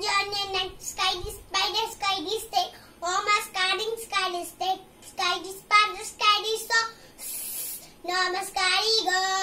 journey and sky the spider sky the stay. Oma scaring sky the stay. Sky the spider sky the so. Namaskari go.